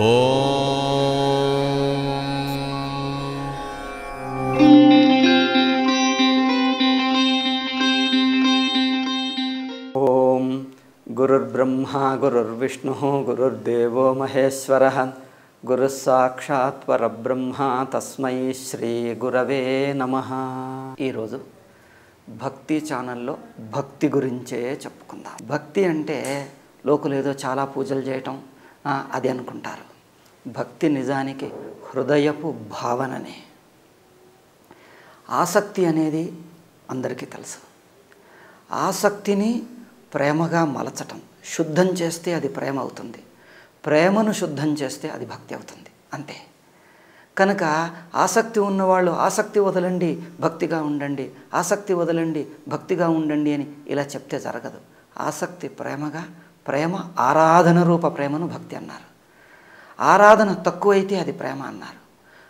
ఓం గురుర్బ్రహ్మా గురుర్విష్ణు గురుర్దేవో మహేశ్వర గురుసాక్షాత్ పరబ్రహ్మ తస్మై శ్రీ గురవే నమ. ఈరోజు భక్తి ఛానల్లో భక్తి గురించే చెప్పుకుందాం. భక్తి అంటే లోకులు ఏదో చాలా పూజలు చేయటం అది అనుకుంటారు. భక్తి నిజానికి హృదయపు భావననే. ఆసక్తి అనేది అందరికీ తెలుసు. ఆసక్తిని ప్రేమగా మలచటం శుద్ధం చేస్తే అది ప్రేమ అవుతుంది. ప్రేమను శుద్ధం చేస్తే అది భక్తి అవుతుంది. అంతే. కనుక ఆసక్తి ఉన్నవాళ్ళు ఆసక్తి వదలండి భక్తిగా ఉండండి ఆసక్తి వదలండి భక్తిగా ఉండండి అని ఇలా చెప్తే జరగదు. ఆసక్తి ప్రేమగా ప్రేమ ఆరాధన రూప ప్రేమను భక్తి అన్నారు. ఆరాధన తక్కువైతే అది ప్రేమ అన్నారు.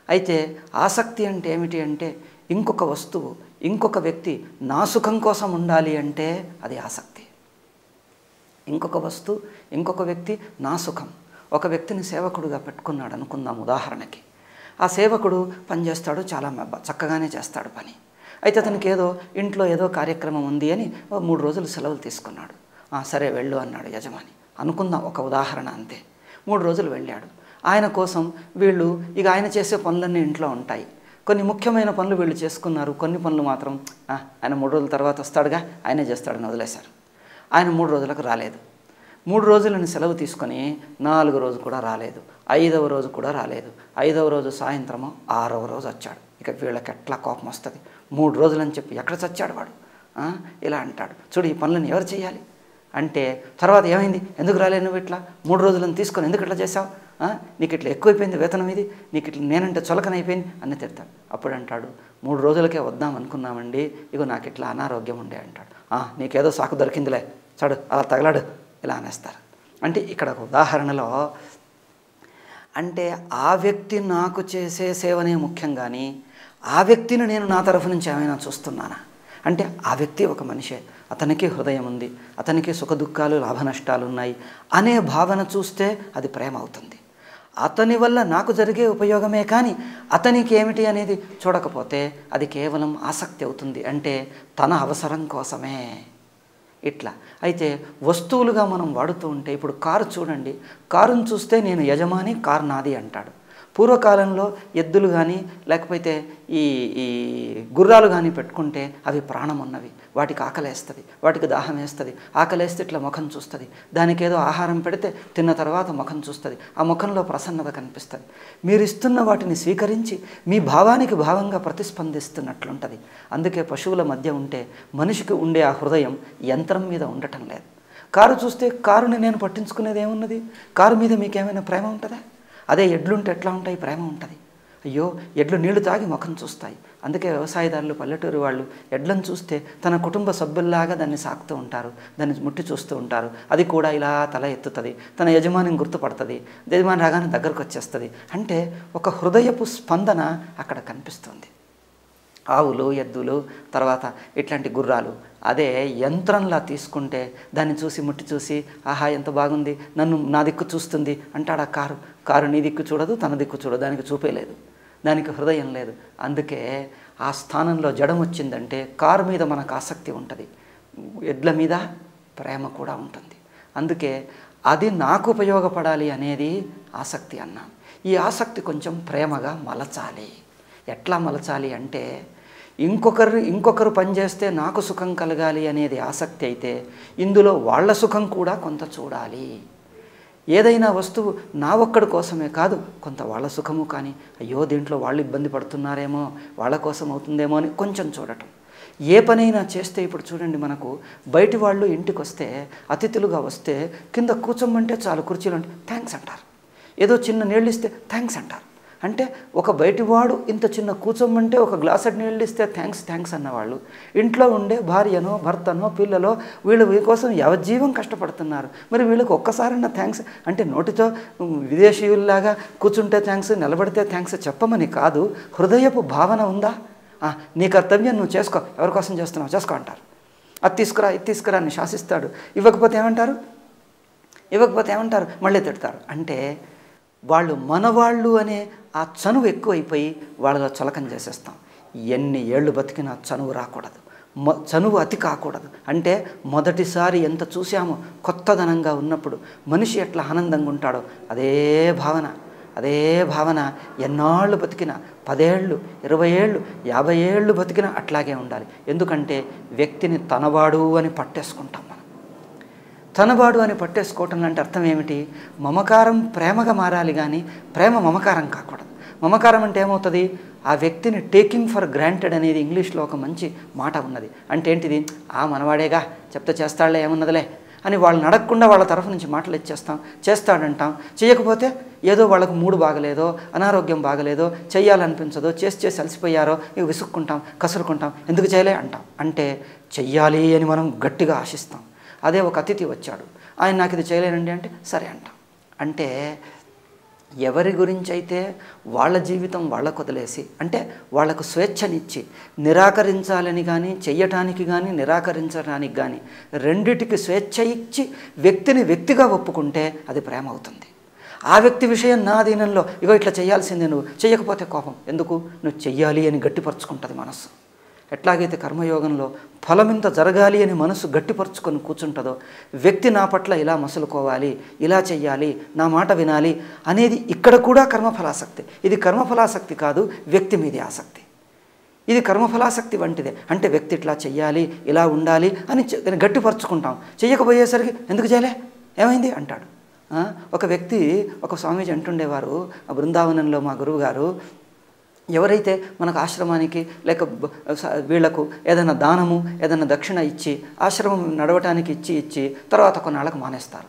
అయితే ఆసక్తి అంటే ఏమిటి అంటే ఇంకొక వస్తువు ఇంకొక వ్యక్తి నా సుఖం కోసం ఉండాలి అంటే అది ఆసక్తి. ఇంకొక వస్తువు ఇంకొక వ్యక్తి నా సుఖం. ఒక వ్యక్తిని సేవకుడుగా పెట్టుకున్నాడు అనుకుందాం ఉదాహరణకి. ఆ సేవకుడు పని చేస్తాడు చాలా మె- చక్కగానే చేస్తాడు పని. అయితే అతనికి ఏదో ఇంట్లో ఏదో కార్యక్రమం ఉంది అని మూడు రోజులు సెలవులు తీసుకున్నాడు. సరే వెళ్ళు అన్నాడు యజమాని. అనుకుందాం ఒక ఉదాహరణ అంతే. మూడు రోజులు వెళ్ళాడు. ఆయన కోసం వీళ్ళు ఇక ఆయన చేసే పనులన్నీ ఇంట్లో ఉంటాయి. కొన్ని ముఖ్యమైన పనులు వీళ్ళు చేసుకున్నారు. కొన్ని పనులు మాత్రం ఆయన మూడు రోజుల తర్వాత వస్తాడుగా ఆయనే చేస్తాడని వదిలేశారు. ఆయన మూడు రోజులకు రాలేదు. మూడు రోజులను సెలవు తీసుకొని నాలుగు రోజు కూడా రాలేదు. ఐదవ రోజు కూడా రాలేదు. ఐదవ రోజు సాయంత్రము ఆరవ రోజు వచ్చాడు. ఇక వీళ్ళకి ఎట్లా కోపం వస్తుంది? మూడు రోజులని చెప్పి ఎక్కడ చచ్చాడు వాడు? ఇలా అంటాడు. చూడు ఈ పనులను ఎవరు చేయాలి అంటే తర్వాత ఏమైంది? ఎందుకు రాలేదు నువ్వు ఇట్లా? మూడు రోజులను తీసుకొని ఎందుకు ఇట్లా చేసావు నీకు ఇట్లా ఎక్కువైపోయింది వేతనం ఇది. నీకు ఇట్లా నేనంటే చులకనైపోయింది అని తిడతాడు. అప్పుడు అంటాడు మూడు రోజులకే వద్దాం అనుకున్నామండి. ఇగో నాకు ఇట్లా అనారోగ్యం ఉండే అంటాడు. "ఆ, నీకేదో సాకు దొరికిందిలే. చాడు అలా తగలాడు. ఇలా అనేస్తారు. అంటే ఇక్కడ ఒక ఉదాహరణలో అంటే ఆ వ్యక్తి నాకు చేసే సేవనే ముఖ్యం కానీ ఆ వ్యక్తిని నేను నా తరఫు నుంచి ఏమైనా చూస్తున్నానా? అంటే ఆ వ్యక్తి ఒక మనిషే. అతనికి హృదయం ఉంది అతనికి సుఖ దుఃఖాలు లాభ నష్టాలు ఉన్నాయి అనే భావన చూస్తే అది ప్రేమ అవుతుంది. అతని వల్ల నాకు జరిగే ఉపయోగమే కానీ అతనికి ఏమిటి అనేది చూడకపోతే అది కేవలం ఆసక్తి అవుతుంది అంటే తన అవసరం కోసమే. ఇట్లా. అయితే వస్తువులుగా మనం వాడుతూ ఉంటే ఇప్పుడు కారు చూడండి కారును చూస్తే నేను యజమాని కారు నాది అంటాడు. పూర్వకాలంలో ఎద్దులు కానీ లేకపోతే ఈ ఈ గుర్రాలు కానీ పెట్టుకుంటే అవి ప్రాణం ఉన్నవి వాటికి ఆకలేస్తుంది వాటికి దాహం వేస్తుంది. ఆకలేస్తే ఇట్లా ముఖం చూస్తుంది. దానికి ఏదో ఆహారం పెడితే తిన్న తర్వాత ముఖం చూస్తుంది. ఆ ముఖంలో ప్రసన్నత కనిపిస్తుంది. మీరు ఇస్తున్న వాటిని స్వీకరించి మీ భావానికి భావంగా ప్రతిస్పందిస్తున్నట్లుంటుంది. అందుకే పశువుల మధ్య ఉంటే మనిషికి ఉండే ఆ హృదయం యంత్రం మీద ఉండటం లేదు. కారు చూస్తే కారుని నేను పట్టించుకునేది ఏమున్నది కారు మీద మీకేమైనా ప్రేమ ఉంటుందా? అదే ఎడ్లుంటే ఎట్లా ఉంటాయి? ప్రేమ ఉంటుంది. అయ్యో ఎడ్లు నీళ్ళు తాగి ముఖం చూస్తాయి. అందుకే వ్యవసాయదారులు పల్లెటూరు వాళ్ళు ఎడ్లను చూస్తే తన కుటుంబ సభ్యుల్లాగా దాన్ని సాకుతూ ఉంటారు. దాన్ని ముట్టి చూస్తూ ఉంటారు. అది కూడా ఇలా తల ఎత్తుతుంది. తన యజమానిని గుర్తుపడుతుంది. యజమాని రాగానే దగ్గరకు వచ్చేస్తుంది. అంటే ఒక హృదయపు స్పందన అక్కడ కనిపిస్తుంది. ఆవులు ఎద్దులు తర్వాత ఇట్లాంటి గుర్రాలు. అదే యంత్రంలా తీసుకుంటే దాన్ని చూసి ముట్టి చూసి ఆహా ఎంత బాగుంది. నన్ను నా దిక్కు చూస్తుంది. అంటాడు ఆ కారు. కారు నీ దిక్కు చూడదు తన దిక్కు చూడదు. దానికి చూపే లేదు. దానికి హృదయం లేదు. అందుకే ఆ స్థానంలో జడం వచ్చిందంటే కారు మీద మనకు ఆసక్తి ఉంటుంది. ఎడ్ల మీద ప్రేమ కూడా ఉంటుంది. అందుకే అది నాకు ఉపయోగపడాలి అనేది ఆసక్తి అన్నాను. ఈ ఆసక్తి కొంచెం ప్రేమగా మలచాలి. ఎట్లా మలచాలి అంటే ఇంకొకరు ఇంకొకరు పనిచేస్తే నాకు సుఖం కలగాలి అనేది ఆసక్తి అయితే ఇందులో వాళ్ళ సుఖం కూడా కొంత చూడాలి. ఏదైనా వస్తువు నా ఒక్కడి కోసమే కాదు కొంత వాళ్ళ సుఖము కానీ అయ్యో దీంట్లో వాళ్ళు ఇబ్బంది పడుతున్నారేమో వాళ్ళ కోసం అవుతుందేమో అని కొంచెం చూడటం. ఏ పనైనా చేస్తే ఇప్పుడు చూడండి మనకు బయటి వాళ్ళు ఇంటికి వస్తే అతిథులుగా వస్తే కింద కూర్చోమంటే చాలు కుర్చీలు అంటే థ్యాంక్స్ అంటారు. ఏదో చిన్న నీళ్ళు ఇస్తే థ్యాంక్స్ అంటారు. అంటే ఒక బయటివాడు ఇంత చిన్న కూర్చోమంటే ఒక గ్లాసెడ్ నీళ్ళు ఇస్తే థ్యాంక్స్ థ్యాంక్స్ అన్నవాళ్ళు. ఇంట్లో ఉండే భార్యనో భర్తనో పిల్లలో వీళ్ళు కోసం యవజీవం కష్టపడుతున్నారు. మరి వీళ్ళకి ఒక్కసారన్నా థ్యాంక్స్ అంటే నోటితో విదేశీయుల్లాగా కూర్చుంటే థ్యాంక్స్ నిలబడితే థ్యాంక్స్ చెప్పమని కాదు హృదయపు భావన ఉందా? నీ కర్తవ్యం నువ్వు చేసుకో ఎవరికోసం చేస్తున్నావు చేసుకో అంటారు. అది తీసుకురా ఇది తీసుకురా అని శాసిస్తాడు. ఇవ్వకపోతే ఏమంటారు? ఇవ్వకపోతే ఏమంటారు? మళ్ళీ తిడతారు. అంటే వాళ్ళు మనవాళ్ళు అనే ఆ చనువు ఎక్కువైపోయి వాళ్ళలో చలకం చేసేస్తాం. ఎన్ని ఏళ్ళు బతికినా చనువు రాకూడదు. మొ చనువు అతి కాకూడదు. అంటే మొదటిసారి ఎంత చూసామో కొత్తదనంగా ఉన్నప్పుడు మనిషి ఎట్లా ఆనందంగా ఉంటాడో అదే భావన. అదే భావన ఎన్నాళ్ళు బతికినా పదేళ్ళు ఇరవై ఏళ్ళు యాభై ఏళ్ళు బతికినా అట్లాగే ఉండాలి. ఎందుకంటే వ్యక్తిని తనవాడు అని పట్టేసుకుంటాం మనం. తనవాడు అని పట్టేసుకోవటం అంటే అర్థం ఏమిటి? మమకారం ప్రేమగా మారాలి కానీ ప్రేమ మమకారం కాకూడదు. మమకారం అంటే ఏమవుతుంది? ఆ వ్యక్తిని టేకింగ్ ఫర్ గ్రాంటెడ్ అనేది ఇంగ్లీష్లో ఒక మంచి మాట ఉన్నది. అంటే ఏంటిది? ఆ మనవాడేగా చెప్తే చేస్తాడులే ఏమున్నదిలే అని వాళ్ళని అడగకుండా వాళ్ళ తరఫు నుంచి మాటలు ఇచ్చేస్తాం చేస్తాడంటాం. చేయకపోతే ఏదో వాళ్ళకు మూడు బాగలేదో అనారోగ్యం బాగలేదో చెయ్యాలనిపించదో చేసి చేసి అలసిపోయారో ఇక విసుక్కుంటాం కసురుకుంటాం ఎందుకు చేయలే అంటాం. అంటే చెయ్యాలి అని మనం గట్టిగా ఆశిస్తాం. అదే ఒక అతిథి వచ్చాడు. ఆయన నాకు ఇది చేయలేనండి అంటే సరే అంట. అంటే ఎవరి గురించి అయితే వాళ్ళ జీవితం వాళ్ళకు వదిలేసి అంటే వాళ్ళకు స్వేచ్ఛనిచ్చి నిరాకరించాలని కానీ చెయ్యటానికి కానీ నిరాకరించడానికి కానీ రెండిటికి స్వేచ్ఛ ఇచ్చి వ్యక్తిని వ్యక్తిగా ఒప్పుకుంటే అది ప్రేమ అవుతుంది. ఆ వ్యక్తి విషయం నా అధీనంలో ఇగో ఇట్లా చేయాల్సిందే నువ్వు చేయకపోతే కోపం. ఎందుకు? నువ్వు చెయ్యాలి అని గట్టిపరుచుకుంటుంది మనస్సు. ఎట్లాగైతే కర్మయోగంలో ఫలమింత జరగాలి అని మనసు గట్టిపరుచుకొని కూర్చుంటుందో వ్యక్తి నా పట్ల ఇలా మసులుకోవాలి ఇలా చెయ్యాలి నా మాట వినాలి అనేది ఇక్కడ కూడా కర్మఫలాసక్తి. ఇది కర్మఫలాసక్తి కాదు వ్యక్తి మీది ఆసక్తి. ఇది కర్మఫలాసక్తి వంటిదే. అంటే వ్యక్తి ఇట్లా చెయ్యాలి ఇలా ఉండాలి అని గట్టిపరుచుకుంటాం. చెయ్యకపోయేసరికి ఎందుకు చేయలే? ఏమైంది? అంటాడు. ఒక వ్యక్తి ఒక స్వామీజీ అంటుండేవారు ఆ బృందావనంలో మా గురువు గారు ఎవరైతే మనకు ఆశ్రమానికి లేక వీళ్ళకు ఏదైనా దానము ఏదైనా దక్షిణ ఇచ్చి ఆశ్రమం నడవటానికి ఇచ్చి ఇచ్చి తర్వాత కొన్నాళ్ళకు మానేస్తారు.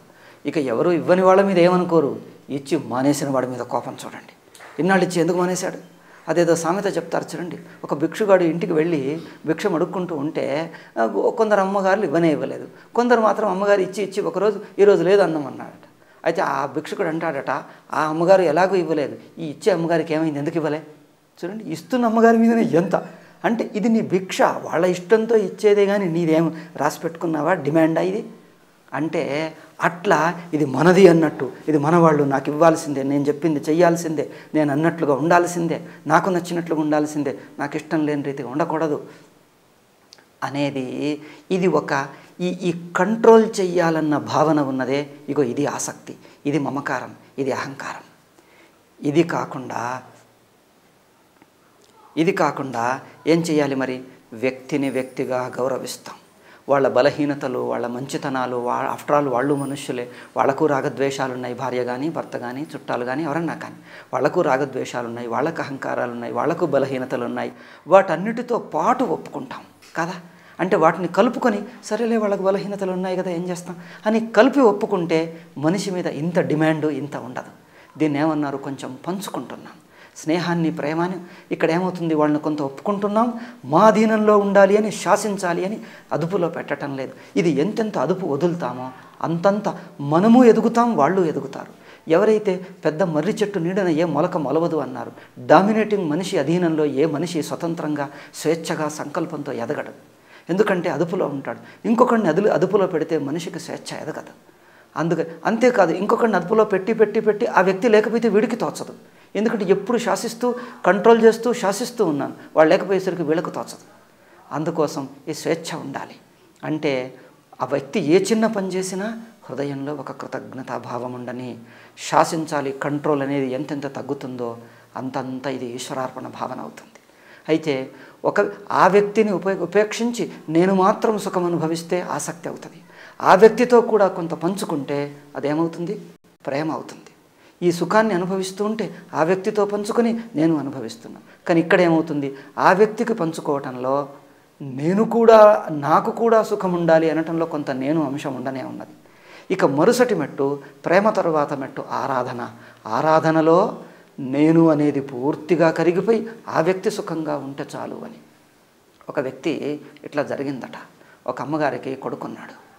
ఇక ఎవరు ఇవ్వని వాళ్ళ మీద ఏమనుకోరు. ఇచ్చి మానేసిన వాడి మీద కోపం చూడండి. ఇన్నాళ్ళు ఇచ్చి ఎందుకు మానేశాడు? అదేదో సామెత చెప్తారు చూడండి. ఒక భిక్షుగాడు ఇంటికి వెళ్ళి భిక్షం అడుక్కుంటూ ఉంటే కొందరు అమ్మగారులు ఇవ్వనే ఇవ్వలేదు. కొందరు మాత్రం అమ్మగారు ఇచ్చి ఇచ్చి ఒకరోజు ఈరోజు లేదు అన్నం అన్నాడట అయితే ఆ భిక్షుకుడు అంటాడట ఆ అమ్మగారు ఎలాగో ఇవ్వలేదు. ఈ ఇచ్చే అమ్మగారికి ఏమైంది? ఎందుకు ఇవ్వలే? చూడండి ఇస్తున్న అమ్మగారి మీదనే ఎంత? అంటే ఇది నీ భిక్ష వాళ్ళ ఇష్టంతో ఇచ్చేదే కానీ నీదేం రాసి పెట్టుకున్నావా? డిమాండా ఇది? అంటే అట్లా ఇది మనది అన్నట్టు ఇది మనవాళ్ళు నాకు ఇవ్వాల్సిందే నేను చెప్పింది చెయ్యాల్సిందే నేను అన్నట్లుగా ఉండాల్సిందే నాకు నచ్చినట్లుగా ఉండాల్సిందే నాకు ఇష్టం లేని రీతిగా ఉండకూడదు అనేది ఇది ఒక ఈ ఈ కంట్రోల్ చెయ్యాలన్న భావన ఉన్నదే ఇగో ఇది ఆసక్తి ఇది మమకారం ఇది అహంకారం. ఇది కాకుండా ఇది కాకుండా ఏం చేయాలి మరి? వ్యక్తిని వ్యక్తిగా గౌరవిస్తాం. వాళ్ళ బలహీనతలు వాళ్ళ మంచితనాలు వా ఆఫ్టర్ ఆల్ వాళ్ళు మనుష్యులే. వాళ్ళకు రాగద్వేషాలు ఉన్నాయి భార్య కానీ భర్త కానీ చుట్టాలు కానీ ఎవరన్నా కానీ. వాళ్ళకు రాగద్వేషాలు ఉన్నాయి వాళ్ళకు అహంకారాలు ఉన్నాయి వాళ్ళకు బలహీనతలు ఉన్నాయి వాటన్నిటితో పాటు ఒప్పుకుంటాం కదా? అంటే వాటిని కలుపుకొని సరేలే వాళ్ళకు బలహీనతలు ఉన్నాయి కదా ఏం చేస్తాం? అని కలిపి ఒప్పుకుంటే మనిషి మీద ఇంత డిమాండ్ ఇంత ఉండదు. దీన్ని ఏమన్నారు కొంచెం పంచుకుంటున్నాం స్నేహాన్ని ప్రేమాన్ని ఇక్కడ ఏమవుతుంది వాళ్ళని కొంత ఒప్పుకుంటున్నాం మా అధీనంలో ఉండాలి అని శాసించాలి అని అదుపులో పెట్టడం లేదు. ఇది ఎంతెంత అదుపు వదులుతామో అంతంత మనము ఎదుగుతాం వాళ్ళు ఎదుగుతారు. ఎవరైతే పెద్ద మర్రి చెట్టు నీడన ఏ మొలక మొలవదు అన్నారు డామినేటింగ్ మనిషి అధీనంలో ఏ మనిషి స్వతంత్రంగా స్వేచ్ఛగా సంకల్పంతో ఎదగడు. ఎందుకంటే అదుపులో ఉంటాడు. ఇంకొకరిని అదులు అదుపులో పెడితే మనిషికి స్వేచ్ఛ ఎదగదు. అందుకని అంతేకాదు ఇంకొకరిని అదుపులో పెట్టి పెట్టి పెట్టి ఆ వ్యక్తి లేకపోతే వీడికి తోచదు. ఎందుకంటే ఎప్పుడు శాసిస్తూ కంట్రోల్ చేస్తూ శాసిస్తూ ఉన్నాను. వాళ్ళు లేకపోయేసరికి వీళ్ళకు తోచదు. అందుకోసం ఈ స్వేచ్ఛ ఉండాలి. అంటే ఆ వ్యక్తి ఏ చిన్న పని చేసినా హృదయంలో ఒక కృతజ్ఞతాభావం ఉండని శాసించాలి కంట్రోల్ అనేది ఎంతెంత తగ్గుతుందో అంతంత ఇది ఈశ్వరార్పణ భావన అవుతుంది. అయితే ఒక ఆ వ్యక్తిని ఉపే ఉపేక్షించి నేను మాత్రం సుఖం అనుభవిస్తే ఆసక్తి అవుతుంది. ఆ వ్యక్తితో కూడా కొంత పంచుకుంటే అదేమవుతుంది? ప్రేమ అవుతుంది. ఈ సుఖాన్ని అనుభవిస్తూ ఉంటే ఆ వ్యక్తితో పంచుకొని నేను అనుభవిస్తున్నాను కానీ ఇక్కడ ఏమవుతుంది? ఆ వ్యక్తికి పంచుకోవటంలో నేను కూడా నాకు కూడా సుఖం ఉండాలి అనటంలో కొంత నేను అంశం ఉండనే ఉన్నది. ఇక మరుసటి మెట్టు ప్రేమ తరువాత మెట్టు ఆరాధన. ఆరాధనలో నేను అనేది పూర్తిగా కరిగిపోయి ఆ వ్యక్తి సుఖంగా ఉంటే చాలు అని. ఒక వ్యక్తి ఇట్లా జరిగిందట. ఒక అమ్మగారికి కొడుకున్నాడు.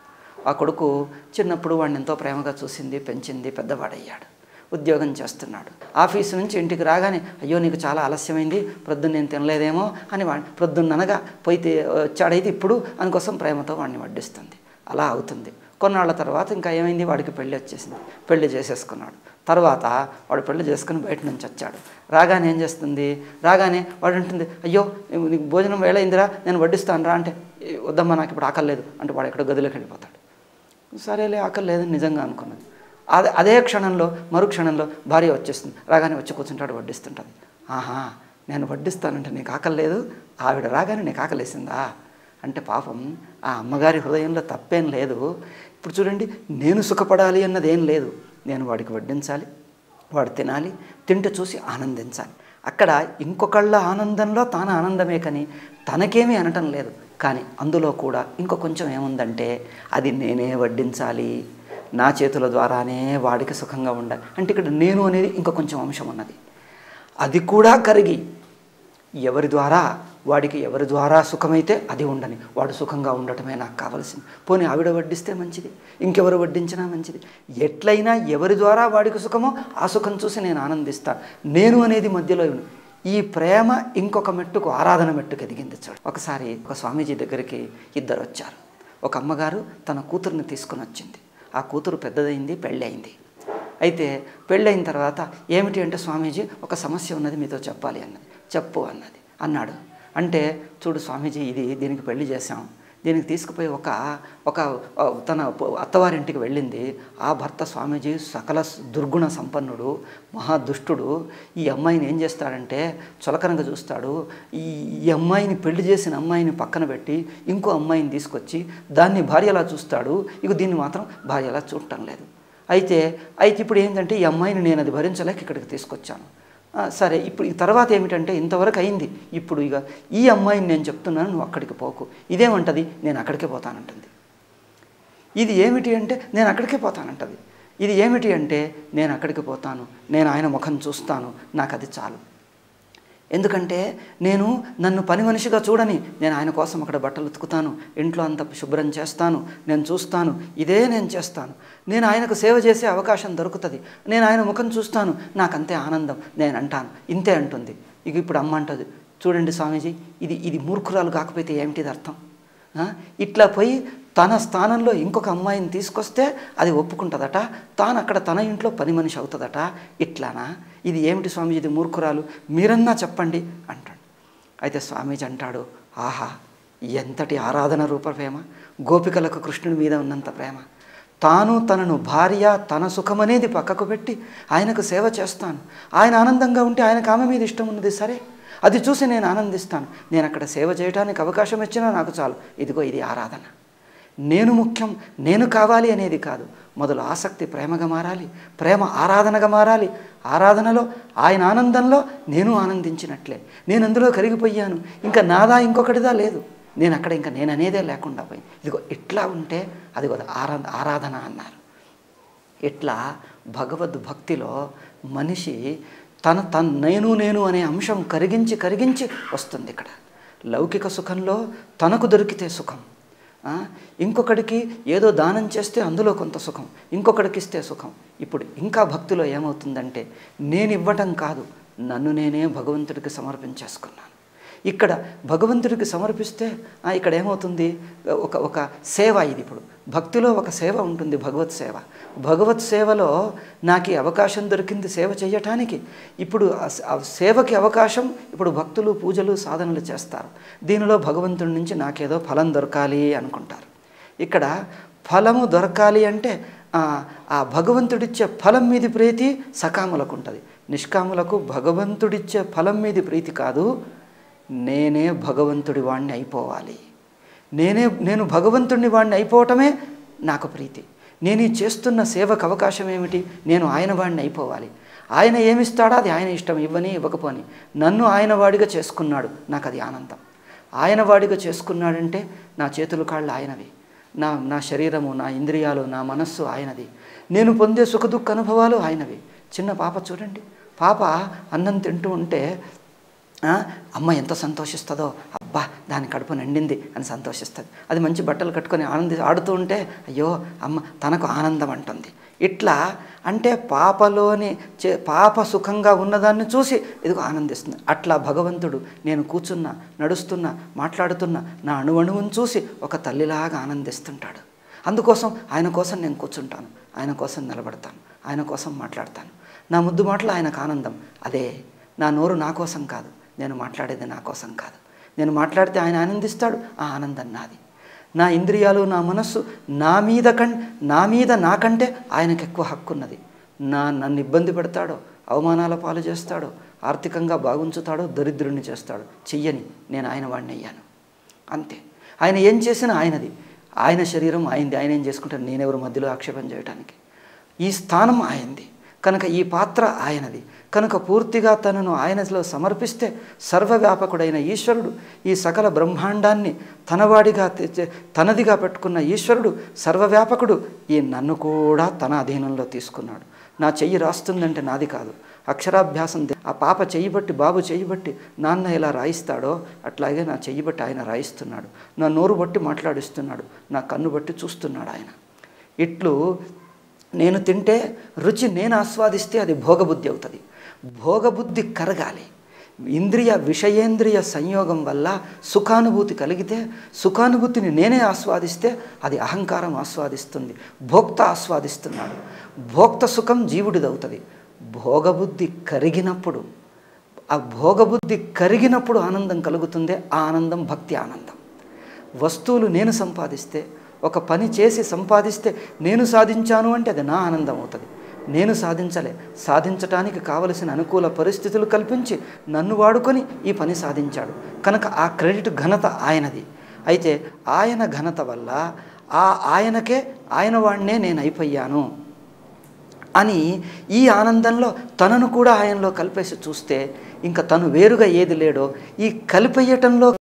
ఆ కొడుకు చిన్నప్పుడు వాడిని ఎంతో ప్రేమగా చూసింది పెంచింది పెద్దవాడయ్యాడు. ఉద్యోగం చేస్తున్నాడు. ఆఫీసు నుంచి ఇంటికి రాగానే అయ్యో నీకు చాలా ఆలస్యమైంది ప్రొద్దున్న నేను తినలేదేమో అని వాడిని ప్రొద్దున్ననగా పోయితే వచ్చాడైతే ఇప్పుడు అందుకోసం ప్రేమతో వాడిని వడ్డిస్తుంది. అలా అవుతుంది. కొన్నాళ్ళ తర్వాత ఇంకా ఏమైంది? వాడికి పెళ్ళి వచ్చేసింది. పెళ్ళి చేసేసుకున్నాడు. తర్వాత వాడు పెళ్ళి చేసుకుని బయట నుంచి వచ్చాడు. రాగానే ఏం చేస్తుంది? రాగానే వాడు అంటుంది అయ్యో నీకు భోజనం వేళయిందిరా నేను వడ్డిస్తాను రా అంటే వద్దమ్మా నాకు ఇప్పుడు ఆకలి లేదు అంటే వాడు ఎక్కడ గదిలోకి వెళ్ళిపోతాడు. సరేలే ఆకలి లేదని నిజంగా అనుకున్నది. అదే అదే క్షణంలో మరు క్షణంలో భార్య వచ్చేస్తుంది. రాగానే వచ్చి కూర్చుంటాడు వడ్డిస్తుంటుంది. ఆహా నేను వడ్డిస్తానంటే నీకు ఆకలి లేదు? ఆవిడ రాగానే నీకు ఆకలేసిందా అంటే పాపం ఆ అమ్మగారి హృదయంలో తప్పేం లేదు. ఇప్పుడు చూడండి నేను సుఖపడాలి అన్నది ఏం లేదు. నేను వాడికి వడ్డించాలి వాడు తినాలి తింటే చూసి ఆనందించాలి. అక్కడ ఇంకొకళ్ళ ఆనందంలో తాను ఆనందమే కానీ తనకేమీ అనటం లేదు. కానీ అందులో కూడా ఇంకో కొంచెం ఏముందంటే అది నేనే వడ్డించాలి. నా చేతుల ద్వారానే వాడికి సుఖంగా ఉండాలి అంటే ఇక్కడ నేను అనేది ఇంకా కొంచెం అంశం ఉన్నది. అది కూడా కరిగి ఎవరి ద్వారా? వాడికి ఎవరి ద్వారా సుఖమైతే అది ఉండని. వాడు సుఖంగా ఉండటమే నాకు కావలసింది. పోనీ ఆవిడ వడ్డిస్తే మంచిది. ఇంకెవరు వడ్డించినా మంచిది. ఎట్లయినా ఎవరి ద్వారా వాడికి సుఖమో ఆ సుఖం చూసి నేను ఆనందిస్తాను నేను అనేది మధ్యలో ఈ ప్రేమ ఇంకొక మెట్టుకు ఆరాధన మెట్టుకు ఎదిగింది చూడు. ఒకసారి ఒక స్వామీజీ దగ్గరికి ఇద్దరు వచ్చారు. ఒక అమ్మగారు తన కూతుర్ని తీసుకుని వచ్చింది. ఆ కూతురు పెద్దదైంది పెళ్ళయింది. అయితే పెళ్ళైన తర్వాత ఏమిటి అంటే స్వామీజీ ఒక సమస్య ఉన్నది మీతో చెప్పాలి అన్నది చెప్పు అన్నది అన్నాడు. అంటే చూడు స్వామీజీ ఇది దీనికి పెళ్ళి చేశాం. దీనికి తీసుకుపోయి ఒక ఒక తన అత్తవారింటికి వెళ్ళింది. ఆ భర్త స్వామీజీ సకల దుర్గుణ సంపన్నుడు మహాదుష్టుడు. ఈ అమ్మాయిని ఏం చేస్తాడంటే చులకనగా చూస్తాడు. ఈ అమ్మాయిని పెళ్ళి చేసిన అమ్మాయిని పక్కన పెట్టి ఇంకో అమ్మాయిని తీసుకొచ్చి దాన్ని భార్యలా చూస్తాడు. ఇక దీన్ని మాత్రం భార్యలా చూడటం లేదు. అయితే అయితే ఇప్పుడు ఏంటంటే ఈ అమ్మాయిని నేను అది భరించలేక ఇక్కడికి తీసుకొచ్చాను. సరే ఇప్పుడు ఈ తర్వాత ఏమిటంటే ఇంతవరకు అయింది. ఇప్పుడు ఇక ఈ అమ్మాయిని నేను చెప్తున్నాను నువ్వు అక్కడికి పోకు. ఇదేమంటది? నేను అక్కడికే పోతానంటుంది. ఇది ఏమిటి అంటే నేను అక్కడికే పోతానంటది. ఇది ఏమిటి అంటే నేను అక్కడికి పోతాను. నేను ఆయన ముఖం చూస్తాను. నాకు అది చాలు. ఎందుకంటే నేను నన్ను పని మనిషిగా చూడని నేను ఆయన కోసం అక్కడ బట్టలు ఉతుకుతాను ఇంట్లో అంత శుభ్రం చేస్తాను నేను చూస్తాను ఇదే నేను చేస్తాను. నేను ఆయనకు సేవ చేసే అవకాశం దొరుకుతుంది. నేను ఆయన ముఖం చూస్తాను నాకంతే ఆనందం నేను అంటాను. ఇంతే అంటుంది. ఇక ఇప్పుడు అమ్మ అంటది చూడండి స్వామీజీ ఇది ఇది మూర్ఖురాలు కాకపోతే ఏమిటిది అర్థం? ఇట్లా పోయి తన స్థానంలో ఇంకొక అమ్మాయిని తీసుకొస్తే అది ఒప్పుకుంటుందట. తాను అక్కడ తన ఇంట్లో పని మనిషి అవుతుందట. ఇట్లానా? ఇది ఏమిటి స్వామీజీ? ఇది మూర్ఖురాలు. మీరన్నా చెప్పండి అంటాడు. అయితే స్వామీజీ అంటాడు ఆహా ఎంతటి ఆరాధన రూప ప్రేమ గోపికలకు కృష్ణుని మీద ఉన్నంత ప్రేమ. తాను తనను భార్య తన సుఖమనేది పక్కకు పెట్టి ఆయనకు సేవ చేస్తాను. ఆయన ఆనందంగా ఉంటే ఆయనకు ఆమె మీద ఇష్టం ఉన్నది సరే. అది చూసి నేను ఆనందిస్తాను. నేను అక్కడ సేవ చేయడానికి అవకాశం ఇచ్చినా నాకు చాలు. ఇదిగో ఇది ఆరాధన. నేను ముఖ్యం నేను కావాలి అనేది కాదు. మొదలు ఆసక్తి ప్రేమగా మారాలి ప్రేమ ఆరాధనగా మారాలి. ఆరాధనలో ఆయన ఆనందంలో నేను ఆనందించినట్లే. నేను అందులో కరిగిపోయాను. ఇంకా నాదా ఇంకొకటిదా లేదు. నేను అక్కడ ఇంకా నేను అనేదే లేకుండా పోయి ఇదిగో ఇట్లా ఉంటే అదిగో ఆరా ఆరాధన అన్నారు. ఇట్లా భగవద్ భక్తిలో మనిషి తన తన నేను నేను అనే అంశం కరిగించి కరిగించి వస్తుంది ఇక్కడ. లౌకిక సుఖంలో తనకు దొరికితే సుఖం. ఇంకొకడికి ఏదో దానం చేస్తే అందులో కొంత సుఖం ఇంకొకడికి ఇస్తే సుఖం. ఇప్పుడు ఇంకా భక్తిలో ఏమవుతుందంటే నేను ఇవ్వటం కాదు నన్ను నేనే భగవంతుడికి సమర్పించేసుకున్నాను. ఇక్కడ భగవంతుడికి సమర్పిస్తే ఇక్కడ ఏమవుతుంది? ఒక ఒక సేవ ఇది ఇప్పుడు. భక్తిలో ఒక సేవ ఉంటుంది భగవత్ సేవ. భగవత్ సేవలో నాకు ఈ అవకాశం దొరికింది సేవ చేయటానికి ఇప్పుడు ఆ సేవకి అవకాశం ఇప్పుడు భక్తులు పూజలు సాధనలు చేస్తారు. దీనిలో భగవంతుడి నుంచి నాకేదో ఫలం దొరకాలి అనుకుంటారు. ఇక్కడ ఫలము దొరకాలి అంటే ఆ, ఆ భగవంతుడిచ్చే ఫలం మీది ప్రీతి సకాములకు ఉంటుంది. నిష్కాములకు భగవంతుడిచ్చే ఫలం మీది ప్రీతి కాదు. నేనే భగవంతుడి వాణ్ణి అయిపోవాలి. నేనే నేను భగవంతుడిని వాణ్ణి అయిపోవటమే నాకు ప్రీతి. నేను ఈ చేస్తున్న సేవకు అవకాశం ఏమిటి? నేను ఆయన వాడిని అయిపోవాలి. ఆయన ఏమిస్తాడో అది ఆయన ఇష్టం. ఇవ్వని ఇవ్వకపోని. నన్ను ఆయన వాడిగా చేసుకున్నాడు. నాకు అది ఆనందం. ఆయన వాడిగా చేసుకున్నాడంటే నా చేతులు కాళ్ళు ఆయనవి. నా నా శరీరము నా ఇంద్రియాలు నా మనస్సు ఆయనది. నేను పొందే సుఖదుఖ అనుభవాలు ఆయనవి. చిన్న పాప చూడండి. పాప అన్నం తింటూ ఉంటే అమ్మ ఎంత సంతోషిస్తుందో అబ్బా దాని కడుపు నిండింది అని సంతోషిస్తుంది. అది మంచి బట్టలు కట్టుకొని ఆనంది ఆడుతూ ఉంటే అయ్యో అమ్మ తనకు ఆనందం అంటుంది. ఇట్లా అంటే పాపలోని చే పాప సుఖంగా ఉన్నదాన్ని చూసి ఇదిగో ఆనందిస్తుంది. అట్లా భగవంతుడు నేను కూర్చున్నా నడుస్తున్నా మాట్లాడుతున్నా నా అణువణువును చూసి ఒక తల్లిలాగా ఆనందిస్తుంటాడు. అందుకోసం ఆయన కోసం నేను కూర్చుంటాను ఆయన కోసం నిలబడతాను ఆయన కోసం మాట్లాడతాను. నా ముద్దు మాటలు ఆయనకు ఆనందం. అదే నా నోరు నా కోసం కాదు. నేను మాట్లాడేది నా కోసం కాదు. నేను మాట్లాడితే ఆయన ఆనందిస్తాడు ఆ ఆనందం నాది. నా ఇంద్రియాలు నా మనస్సు నా మీద కం నా మీద నాకంటే ఆయనకు ఎక్కువ హక్కు ఉన్నది. నా నన్ను ఇబ్బంది పెడతాడో అవమానాల పాలు చేస్తాడో ఆర్థికంగా బాగుంచుతాడో దరిద్రుని చేస్తాడో. చెయ్యని నేను ఆయన వాడిని అయ్యాను. అంతే. ఆయన ఏం చేసినా ఆయనది. ఆయన శరీరం ఆయనది ఆయన ఏం చేసుకుంటారు నేనెవరు మధ్యలో ఆక్షేపం చేయడానికి ఈ స్థానం ఆయనది కనుక ఈ పాత్ర ఆయనది. కనుక పూర్తిగా తనను ఆయనలో సమర్పిస్తే సర్వవ్యాపకుడైన ఈశ్వరుడు ఈ సకల బ్రహ్మాండాన్ని తనవాడిగా తెచ్చే తనదిగా పెట్టుకున్న ఈశ్వరుడు సర్వవ్యాపకుడు ఈ నన్ను కూడా తన అధీనంలో తీసుకున్నాడు. నా చెయ్యి రాస్తుందంటే నాది కాదు. అక్షరాభ్యాసం దే- ఆ పాప చెయ్యి బట్టి బాబు చెయ్యి బట్టి నాన్న ఎలా రాయిస్తాడో అట్లాగే నా చెయ్యి బట్టి ఆయన రాయిస్తున్నాడు. నా నోరు బట్టి మాట్లాడిస్తున్నాడు. నా కన్ను బట్టి చూస్తున్నాడు ఆయన. ఇట్లు నేను తింటే రుచి నేను ఆస్వాదిస్తే అది భోగబుద్ధి అవుతుంది. భోగబుద్ధి కరగాలి. ఇంద్రియ విషయేంద్రియ సంయోగం వల్ల సుఖానుభూతి కలిగితే సుఖానుభూతిని నేనే ఆస్వాదిస్తే అది అహంకారం ఆస్వాదిస్తుంది. భోక్త ఆస్వాదిస్తున్నాడు. భోక్త సుఖం జీవుడిదవుతుంది. భోగబుద్ధి కరిగినప్పుడు ఆ భోగబుద్ధి కరిగినప్పుడు ఆనందం కలుగుతుందే ఆ ఆనందం భక్తి ఆనందం. వస్తువులు నేను సంపాదిస్తే ఒక పని చేసి సంపాదిస్తే నేను సాధించాను అంటే అది నా ఆనందం అవుతుంది. నేను సాధించలే. సాధించటానికి కావలసిన అనుకూల పరిస్థితులు కల్పించి నన్ను వాడుకొని ఈ పని సాధించాడు. కనుక ఆ క్రెడిట్ ఘనత ఆయనది. అయితే ఆయన ఘనత వల్ల ఆ ఆయనకే ఆయన వాడినే నేను అయిపోయాను అని ఈ ఆనందంలో తనను కూడా ఆయనలో కలిపేసి చూస్తే ఇంకా తను వేరుగా ఏది లేడో ఈ కలిపేయటంలో